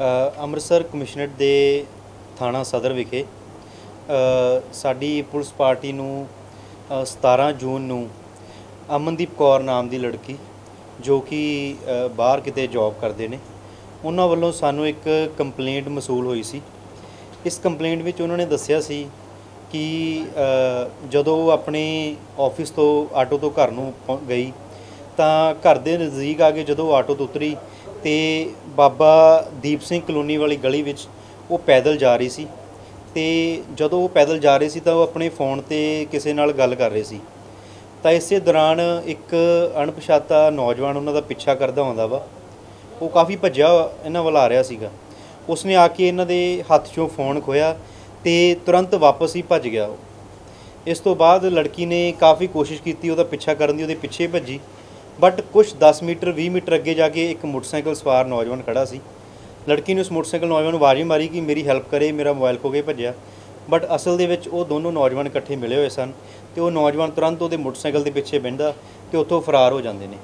Amritsar commissionerate ਦੇ ਥਾਣਾ ਸਦਰ ਵਿਖੇ ਸਾਡੀ ਪੁਲਿਸ ਪਾਰਟੀ ਨੂੰ ਅ, 17 ਜੂਨ ਨੂੰ ਅਮਨਦੀਪ ਕੌਰ ਨਾਮ ਦੀ ਲੜਕੀ ਜੋ ਕਿ ਬਾਹਰ ਕਿਤੇ ਜੌਬ ਕਰਦੇ ਨੇ ਉਹਨਾਂ ਵੱਲੋਂ ਸਾਨੂੰ ਇੱਕ ਕੰਪਲੇਂਟ ਮਸੂਲ ਹੋਈ ਸੀ। ਇਸ ਕੰਪਲੇਂਟ ਵਿੱਚ ਉਹਨਾਂ ਨੇ ਦੱਸਿਆ ਸੀ ਕਿ ਜਦੋਂ ਉਹ ਆਪਣੇ ਆਫਿਸ ਤੋਂ ਆਟੋ ਤੋਂ ਘਰ ਨੂੰ ਪਹੁੰ- ਗਈ ਤਾਂ ਘਰ ਦੇ ਨਜ਼ਦੀਕ ਆ ਕੇ ਜਦੋਂ ਉਹ ਆਟੋ ਤੋਂ ਉਤਰੀ ਤੇ ਬਾਬਾ ਦੀਪ ਸਿੰਘ ਕਲੋਨੀ ਵਾਲੀ ਗਲੀ ਵਿੱਚ ਉਹ ਪੈਦਲ ਜਾ ਰਹੀ ਸੀ ਤੇ ਜਦੋਂ ਉਹ ਪੈਦਲ ਜਾ ਰਹੀ ਸੀ ਤਾਂ ਉਹ ਆਪਣੇ ਫੋਨ ਤੇ ਕਿਸੇ ਨਾਲ ਗੱਲ ਕਰ ਰਹੀ ਸੀ। ਤਾਂ ਇਸੇ ਦੌਰਾਨ ਇੱਕ ਅਣਪਛਾਤਾ ਨੌਜਵਾਨ ਉਹਨਾਂ ਦਾ ਪਿੱਛਾ ਕਰਦਾ ਹੁੰਦਾ ਵਾ। ਉਹ ਕਾਫੀ ਭੱਜਿਆ ਇਹਨਾਂ ਵੱਲ ਆ ਰਿਹਾ ਸੀਗਾ। ਉਸਨੇ ਆ ਕੇ ਇਹਨਾਂ ਦੇ ਹੱਥ 'ਚੋਂ ਫੋਨ ਖੋਇਆ ਤੇ ਤੁਰੰਤ ਵਾਪਸ ਹੀ ਭੱਜ ਗਿਆ ਉਹ। ਇਸ ਤੋਂ ਬਾਅਦ ਲੜਕੀ ਨੇ ਕਾਫੀ ਕੋਸ਼ਿਸ਼ ਕੀਤੀ ਉਹਦਾ ਪਿੱਛਾ ਕਰਨ ਦੀ, ਉਹਦੇ ਪਿੱਛੇ ਭੱਜੀ। ਬਟ ਕੁਝ 10 ਮੀਟਰ 20 ਮੀਟਰ ਅੱਗੇ ਜਾ ਕੇ ਇੱਕ ਮੋਟਰਸਾਈਕਲ ਸਵਾਰ ਨੌਜਵਾਨ ਖੜਾ ਸੀ। ਲੜਕੀ ਨੇ ਉਸ ਮੋਟਰਸਾਈਕਲ ਨੌਜਵਾਨ ਨੂੰ ਆਵਾਜ਼ ਮਾਰੀ ਕਿ ਮੇਰੀ ਹੈਲਪ ਕਰੇ, ਮੇਰਾ ਮੋਬਾਈਲ ਖੋ ਕੇ ਭੱਜਿਆ। ਬਟ ਅਸਲ ਦੇ ਵਿੱਚ ਉਹ ਦੋਨੋਂ ਨੌਜਵਾਨ ਇਕੱਠੇ ਮਿਲੇ ਹੋਏ ਸਨ ਤੇ ਉਹ ਨੌਜਵਾਨ ਤੁਰੰਤ ਉਹਦੇ ਮੋਟਰਸਾਈਕਲ ਦੇ ਪਿੱਛੇ ਬਹਿੰਦਾ ਤੇ ਉੱਥੋਂ ਫਰਾਰ ਹੋ ਜਾਂਦੇ ਨੇ।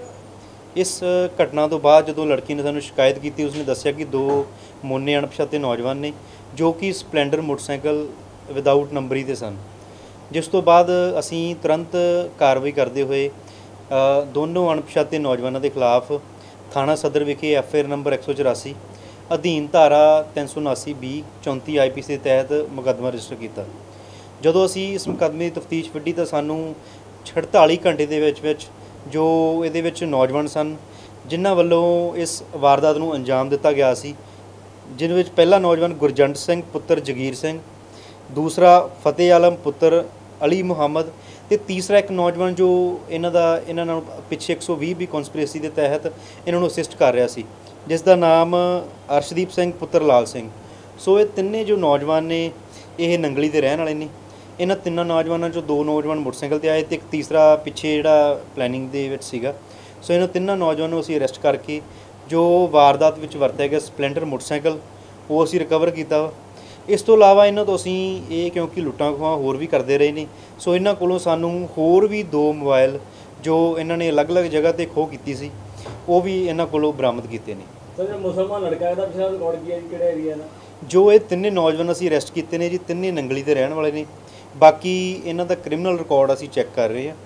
ਇਸ ਘਟਨਾ ਤੋਂ ਬਾਅਦ ਜਦੋਂ ਲੜਕੀ ਨੇ ਸਾਨੂੰ ਸ਼ਿਕਾਇਤ ਕੀਤੀ, ਉਸਨੇ ਦੱਸਿਆ ਕਿ ਦੋ ਮੋਨੇ ਅਣਪਛਾਤੇ ਨੌਜਵਾਨ ਨੇ ਜੋ ਕਿ ਸਪਲੈਂਡਰ ਮੋਟਰਸਾਈਕਲ ਵਿਦਆਊਟ ਨੰਬਰੀ ਤੇ ਸਨ। ਜਿਸ ਤੋਂ ਬਾਅਦ ਅਸੀਂ ਤੁਰੰਤ ਕਾਰਵਾਈ ਕਰਦੇ ਹੋਏ ਦੋਨੋਂ ਅਣਪਛਾਤੇ ਨੌਜਵਾਨਾਂ ਦੇ ਖਿਲਾਫ ਥਾਣਾ ਸਦਰ ਵਿਖੇ ਐਫਆਈਆਰ ਨੰਬਰ 184 ਅਧੀਨ ਧਾਰਾ 379 ਬੀ 34 ਆਈਪੀਸੀ ਦੇ ਤਹਿਤ ਮੁਕੱਦਮਾ ਰਜਿਸਟਰ ਕੀਤਾ। ਜਦੋਂ ਅਸੀਂ ਇਸ ਮੁਕੱਦਮੇ ਦੀ ਤਫਤੀਸ਼ ਵਿੱਢੀ ਤਾਂ ਸਾਨੂੰ 48 ਘੰਟੇ ਦੇ ਵਿੱਚ ਵਿੱਚ ਜੋ ਇਹਦੇ ਵਿੱਚ ਨੌਜਵਾਨ ਸਨ, ਜਿਨ੍ਹਾਂ ਵੱਲੋਂ ਇਸ ਵਾਰਦਾਤ ਨੂੰ ਅੰਜਾਮ ਦਿੱਤਾ ਗਿਆ ਸੀ ਜਿਨ ਵਿੱਚ ਪਹਿਲਾ ਨੌਜਵਾਨ ਗੁਰਜੰਟ ਸਿੰਘ, ਪੁੱਤਰ ਜਗੀਰ ਸਿੰਘ, ਦੂਸਰਾ ਫਤਿਹ ਆਲਮ, ਪੁੱਤਰ ਅਲੀ ਮੁਹੰਮਦ ਤੇ ਤੀਸਰਾ ਇੱਕ ਨੌਜਵਾਨ ਜੋ ਇਹਨਾਂ ਦਾ, ਇਹਨਾਂ ਨਾਲ ਪਿੱਛੇ 120 ਵੀ ਕਨਸਪੀਰੇਸੀ ਦੇ ਤਹਿਤ ਇਹਨਾਂ ਨੂੰ ਅਸਿਸਟ ਕਰ ਰਿਹਾ ਸੀ, ਜਿਸ ਦਾ ਨਾਮ ਅਰਸ਼ਦੀਪ ਸਿੰਘ, ਪੁੱਤਰ ਲਾਲ ਸਿੰਘ। ਸੋ ਇਹ ਤਿੰਨੇ ਜੋ ਨੌਜਵਾਨ ਨੇ, ਇਹ ਨੰਗਲੀ ਦੇ ਰਹਿਣ ਵਾਲੇ ਨੇ। ਇਹਨਾਂ ਤਿੰਨਾਂ ਨੌਜਵਾਨਾਂ ਚੋਂ ਦੋ ਨੌਜਵਾਨ ਮੋਟਰਸਾਈਕਲ ਤੇ ਆਏ ਤੇ ਇੱਕ ਤੀਸਰਾ ਪਿੱਛੇ ਜਿਹੜਾ ਪਲੈਨਿੰਗ ਦੇ ਵਿੱਚ ਸੀਗਾ। ਸੋ ਇਹਨਾਂ ਤਿੰਨਾਂ ਨੌਜਵਾਨਾਂ ਨੂੰ ਅਸੀਂ ਅਰੈਸਟ ਕਰਕੇ ਜੋ ਵਾਰਦਾਤ ਵਿੱਚ ਵਰਤਿਆ ਗਿਆ ਸਪਲੈਂਡਰ ਮੋਟਰਸਾਈਕਲ, ਉਹ ਅਸੀਂ ਰਿਕਵਰ ਕੀਤਾ। ਵਾ ਇਸ ਤੋਂ ਇਲਾਵਾ ਇਹਨਾਂ ਤੋਂ ਅਸੀਂ ਇਹ ਕਿਉਂਕਿ ਲੁੱਟਾਂ ਖੋਹਾਂ ਹੋਰ ਵੀ ਕਰਦੇ ਰਹੇ ਨੇ। ਸੋ ਇਹਨਾਂ ਕੋਲੋਂ ਸਾਨੂੰ ਹੋਰ ਵੀ ਦੋ ਮੋਬਾਈਲ ਜੋ ਇਹਨਾਂ ਨੇ ਅਲੱਗ-ਅਲੱਗ ਜਗ੍ਹਾ ਤੇ ਖੋਹ ਕੀਤੀ ਸੀ ਉਹ ਵੀ ਇਹਨਾਂ ਕੋਲੋਂ ਬਰਾਮਦ ਕੀਤੇ ਨੇ। ਸਰ ਜਿਹੜਾ ਮੁਸਲਮਾਨ ਲੜਕਾ ਇਹਦਾ ਪਿਛਲਾ ਰਿਕਾਰਡ ਕੀ ਹੈ ਜੀ? ਕਿਹੜਾ ਏਰੀਆ ਦਾ? ਜੋ ਇਹ ਤਿੰਨੇ ਨੌਜਵਾਨ ਅਸੀਂ ਅਰੈਸਟ ਕੀਤੇ ਨੇ ਜੀ ਤਿੰਨੇ ਨੰਗਲੀ ਦੇ ਰਹਿਣ ਵਾਲੇ ਨੇ। ਬਾਕੀ ਇਹਨਾਂ ਦਾ ਕ੍ਰਿਮੀਨਲ ਰਿਕਾਰਡ ਅਸੀਂ ਚੈੱਕ ਕਰ ਰਹੇ ਹਾਂ।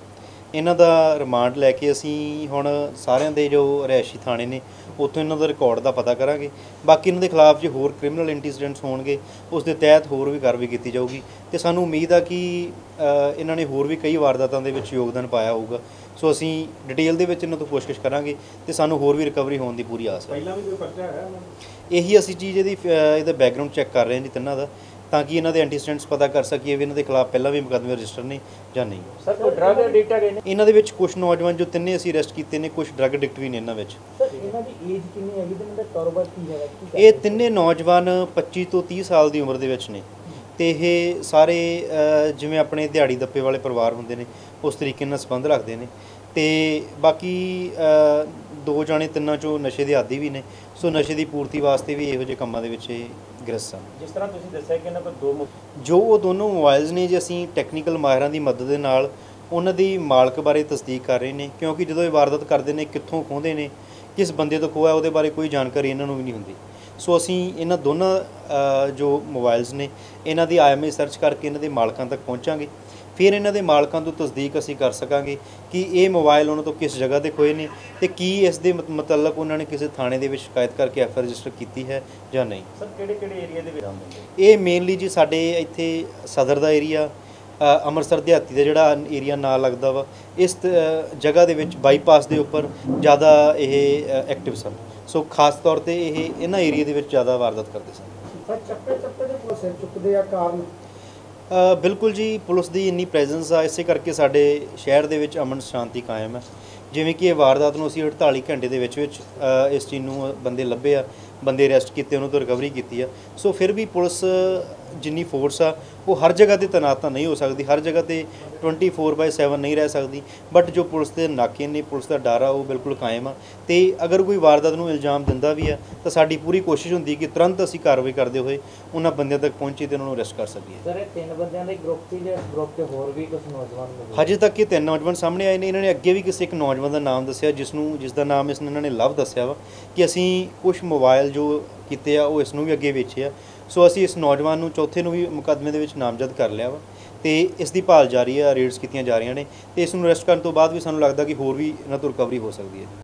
ਇਹਨਾਂ ਦਾ ਰਿਮਾਂਡ ਲੈ ਕੇ ਅਸੀਂ ਹੁਣ ਸਾਰਿਆਂ ਦੇ ਜੋ ਰਿਹਾਇਸ਼ੀ ਥਾਣੇ ਨੇ ਉੱਥੋਂ ਇਹਨਾਂ ਦਾ ਰਿਕਾਰਡ ਦਾ ਪਤਾ ਕਰਾਂਗੇ। ਬਾਕੀ ਇਹਨਾਂ ਦੇ ਖਿਲਾਫ ਜੇ ਹੋਰ ਕ੍ਰਿਮੀਨਲ ਇੰਟੀਸੀਡੈਂਟਸ ਹੋਣਗੇ ਉਸ ਦੇ ਤਹਿਤ ਹੋਰ ਵੀ ਕਾਰਵਾਈ ਕੀਤੀ ਜਾਊਗੀ। ਤੇ ਸਾਨੂੰ ਉਮੀਦ ਆ ਕਿ ਇਹਨਾਂ ਨੇ ਹੋਰ ਵੀ ਕਈ ਵਾਰਦਾਤਾਂ ਦੇ ਵਿੱਚ ਯੋਗਦਾਨ ਪਾਇਆ ਹੋਊਗਾ। ਸੋ ਅਸੀਂ ਡਿਟੇਲ ਦੇ ਵਿੱਚ ਇਹਨਾਂ ਤੋਂ ਪੁੱਛਗਿੱਛ ਕਰਾਂਗੇ ਤੇ ਸਾਨੂੰ ਹੋਰ ਵੀ ਰਿਕਵਰੀ ਹੋਣ ਦੀ ਪੂਰੀ ਆਸ ਹੈ ਪਹਿਲਾਂ ਵੀ ਕੋਈ ਪਰਚਾ ਹੈ ਇਹੀ ਅਸੀਂ ਚੀਜ਼ ਇਹਦੀ ਇਹਦਾ ਬੈਕਗ੍ਰਾਉਂਡ ਚੈੱਕ ਕਰ ਰਹੇ ਹਾਂ ਜੀ ਤਿੰਨਾਂ ਦਾ। ਤਾਂ ਕਿ ਇਹਨਾਂ ਦੇ ਐਂਟੀਸਟੈਂਟਸ ਪਤਾ ਕਰ ਸਕੀਏ ਵੀ ਇਹਨਾਂ ਦੇ ਖਿਲਾਫ ਪਹਿਲਾਂ ਵੀ ਮੁਕੱਦਮੇ ਰਜਿਸਟਰ ਨੇ ਜਾਂ ਨਹੀਂ। ਸਰ ਕੋਈ ਡਰਗ ਐਡਿਕਟ ਹੈਗੇ ਨੇ? ਇਹਨਾਂ ਦੇ ਵਿੱਚ ਕੁਝ ਨੌਜਵਾਨ ਜੋ ਤਿੰਨੇ ਅਸੀਂ ਅਰੈਸਟ ਕੀਤੇ ਨੇ ਕੁਝ ਡਰੱਗ ਐਡਿਕਟ ਵੀ ਨੇ ਇਹਨਾਂ ਵਿੱਚ। ਸਰ ਇਹਨਾਂ ਦੀ ਏਜ ਕਿੰਨੀ ਹੈਗੀ ਤੇ ਇਹਨਾਂ ਦਾ ਕਾਰੋਬਾਰ ਕੀ ਹੈਗਾ? ਇਹ ਤਿੰਨੇ ਨੌਜਵਾਨ 25 ਤੋਂ 30 ਸਾਲ ਦੀ ਉਮਰ ਦੇ ਵਿੱਚ ਨੇ। ਤੇ ਇਹ ਸਾਰੇ ਜਿਵੇਂ ਆਪਣੇ ਦਿਹਾੜੀ ਦੱਪੇ ਵਾਲੇ ਪਰਿਵਾਰ ਹੁੰਦੇ ਨੇ ਉਸ ਤਰੀਕੇ ਨਾਲ ਸੰਬੰਧ ਰੱਖਦੇ ਨੇ। ਤੇ ਬਾਕੀ ਦੋ ਜਾਣੇ ਤਿੰਨਾਂ ਚੋਂ ਨਸ਼ੇ ਦੇ ਆਦੀ ਵੀ ਨੇ। ਸੋ ਨਸ਼ੇ ਦੀ ਪੂਰਤੀ ਵਾਸਤੇ ਵੀ ਇਹੋ ਜਿਹੇ ਕੰਮਾਂ ਦੇ ਵਿੱਚ ਇਹ ਗ੍ਰਸਤ ਹਨ ਜਿਸ ਤਰ੍ਹਾਂ ਤੁਸੀਂ ਦੱਸਿਆ ਕਿ ਇਹਨਾਂ ਕੋਲ ਦੋ ਮੁ- ਜੋ ਉਹ ਦੋਨੋਂ ਮੋਬਾਈਲਸ ਨੇ ਜੇ ਅਸੀਂ ਟੈਕਨੀਕਲ ਮਾਹਿਰਾਂ ਦੀ ਮਦਦ ਦੇ ਨਾਲ ਉਹਨਾਂ ਦੀ ਮਾਲਕ ਬਾਰੇ ਤਸਦੀਕ ਕਰ ਰਹੇ ਨੇ ਕਿਉਂਕਿ ਜਦੋਂ ਇਹ ਵਾਰਦਾਤ ਕਰਦੇ ਨੇ ਕਿੱਥੋਂ ਖੋਹਦੇ ਨੇ ਕਿਸ ਬੰਦੇ ਤੋਂ ਖੋਇਆ ਉਹਦੇ ਬਾਰੇ ਕੋਈ ਜਾਣਕਾਰੀ ਇਹਨਾਂ ਨੂੰ ਵੀ ਨਹੀਂ ਹੁੰਦੀ। ਸੋ ਅਸੀਂ ਇਹਨਾਂ ਦੋਨਾਂ ਅ, ਜੋ ਮੋਬਾਈਲਸ ਨੇ ਇਹਨਾਂ ਦੀ ਆਈਐਮਏ ਸਰਚ ਕਰਕੇ ਇਹਨਾਂ ਦੇ ਮਾਲਕਾਂ ਤੱਕ ਪਹੁੰਚਾਂਗੇ। ਫਿਰ ਇਹਨਾਂ ਦੇ ਮਾਲਕਾਂ ਤੋਂ ਤਸਦੀਕ ਅਸੀਂ ਕਰ ਸਕਾਂਗੇ ਕਿ ਇਹ ਮੋਬਾਈਲ ਉਹਨਾਂ ਤੋਂ ਕਿਸ ਜਗ੍ਹਾ ਤੇ ਖੋਏ ਨੇ ਤੇ ਕੀ ਇਸ ਦੇ ਮਤ- ਮਤਲਬ ਉਹਨਾਂ ਨੇ ਕਿਸੇ ਥਾਣੇ ਦੇ ਵਿੱਚ ਸ਼ਿਕਾਇਤ ਕਰਕੇ ਐਫ ਰਜਿਸਟਰ ਕੀਤੀ ਹੈ ਜਾਂ ਨਹੀਂ। ਸਰ ਕਿਹੜੇ ਕਿਹੜੇ ਏਰੀਆ ਦੇ ਵਿੱਚ ਇਹ ਮੇਨਲੀ ਜੀ ਸਾਡੇ ਇੱਥੇ ਸਦਰ ਦਾ ਏਰੀਆ ਅੰਮ੍ਰਿਤਸਰ ਦਿਹਾਤੀ ਦਾ ਜਿਹੜਾ ਏਰੀਆ ਨਾਲ ਲੱਗਦਾ ਵਾ ਇਸ ਜਗ੍ਹਾ ਦੇ ਵਿੱਚ ਬਾਈਪਾਸ ਦੇ ਉੱਪਰ ਜ਼ਿਆਦਾ ਇਹ ਐਕਟਿਵ ਸਨ। ਸੋ ਖਾਸ ਤੌਰ ਤੇ ਇਹ ਇਹਨਾਂ ਏਰੀਆ ਦੇ ਵਿੱਚ ਜ਼ਿਆਦਾ ਵਾਰਦਾਤ ਕਰਦੇ ਸਨ। ਸਰ ਚੱਪੇ ਚੱਪੇ ਦੇ ਕੋਲ ਸਿਰ ਚੁੱਕਦੇ ਆ ਕਾਰਨ? ਬਿਲਕੁਲ ਜੀ, ਪੁਲਿਸ ਦੀ ਇੰਨੀ ਪ੍ਰੈਜ਼ੈਂਸ ਆ, ਇਸੇ ਕਰਕੇ ਸਾਡੇ ਸ਼ਹਿਰ ਦੇ ਵਿੱਚ ਅਮਨ ਸ਼ਾਂਤੀ ਕਾਇਮ ਹੈ। ਜਿਵੇਂ ਕਿ ਇਹ ਵਾਰਦਾਤ ਨੂੰ ਅਸੀਂ 48 ਘੰਟੇ ਦੇ ਵਿੱਚ ਵਿੱਚ ਇਸ ਚੀਜ਼ ਨੂੰ ਬੰਦੇ ਲੱਭੇ ਆ, ਬੰਦੇ ਅਰੈਸਟ ਕੀਤੇ, ਉਹਨਾਂ ਤੋਂ ਰਿਕਵਰੀ ਕੀਤੀ ਆ। ਸੋ ਫਿਰ ਵੀ ਪੁਲਿਸ ਜਿੰਨੀ ਫੋਰਸ ਆ ਉਹ ਹਰ ਜਗ੍ਹਾ ਤੇ ਤੈਨਾਤ ਤਾਂ ਨਹੀਂ ਹੋ ਸਕਦੀ ਹਰ ਜਗ੍ਹਾ ਤੇ 24/7 ਨਹੀਂ ਰਹਿ ਸਕਦੀ। ਬਟ ਜੋ ਪੁਲਿਸ ਦੇ ਨਾਕੇ ਨੇ ਪੁਲਿਸ ਦਾ ਡਰ ਆ ਉਹ ਬਿਲਕੁਲ ਕਾਇਮ ਆ। ਤੇ ਅਗਰ ਕੋਈ ਵਾਰਦਾਤ ਨੂੰ ਇਲਜ਼ਾਮ ਦਿੰਦਾ ਵੀ ਆ ਤਾਂ ਸਾਡੀ ਪੂਰੀ ਕੋਸ਼ਿਸ਼ ਹੁੰਦੀ ਕਿ ਤੁਰੰਤ ਅਸੀਂ ਕਾਰਵਾਈ ਕਰਦੇ ਹੋਏ ਉਹਨਾਂ ਬੰਦਿਆਂ ਤੱਕ ਪਹੁੰਚੀ ਤੇ ਉਹਨਾਂ ਨੂੰ ਅਰੈਸਟ ਕਰ ਸਕੀਏ। ਸਰ ਇਹ ਤਿੰਨ ਬੰਦਿਆਂ ਦੇ ਗਰੁੱਪ ਸੀ ਜਾਂ ਗਰੁੱਪ ਤੇ ਹੋਰ ਵੀ ਕੁਝ ਨੌਜਵਾਨ ਮਿਲੇ? ਹਜੇ ਤੱਕ ਇਹ ਤਿੰਨ ਨੌਜਵਾਨ ਸਾਹਮਣੇ ਆਏ ਨੇ। ਇਹਨਾਂ ਨੇ ਅੱਗੇ ਵੀ ਕਿਸੇ ਇੱਕ ਨੌਜਵਾਨ ਦਾ ਨਾਮ ਦੱਸਿਆ ਜਿਸ ਨੂੰ ਜਿਸ ਦਾ ਨਾਮ ਇਸ ਨੇ ਇਹਨਾਂ ਨੇ ਲਵ ਦੱਸਿਆ ਵਾ ਕਿ ਅਸੀਂ ਕੁਝ ਮੋਬਾਈਲ ਜੋ ਕੀਤੇ ਆ, ਉਹ ਇਸ ਨੂੰ ਵੀ ਅੱਗੇ ਵੇਚੇ ਆ। ਸੋ ਅਸੀਂ ਇਸ ਨੌਜਵਾਨ ਨੂੰ ਚੌਥੇ ਨੂੰ ਵੀ ਮੁਕੱਦਮੇ ਦੇ ਵਿੱਚ ਨਾਮਜ਼ਦ ਕਰ ਲਿਆ ਵਾ ਤੇ ਇਸ ਦੀ ਭਾਲ ਜਾਰੀ ਆ, ਰੇਡਸ ਕੀਤੀਆਂ ਜਾ ਰਹੀਆਂ ਨੇ ਤੇ ਇਸ ਨੂੰ ਅਰੈਸਟ ਕਰਨ ਤੋਂ ਬਾਅਦ ਵੀ ਸਾਨੂੰ ਲੱਗਦਾ ਕਿ ਹੋਰ ਵੀ ਇਹਨਾਂ ਤੋਂ ਰਿਕਵਰੀ ਹੋ ਸਕਦੀ ਹੈ।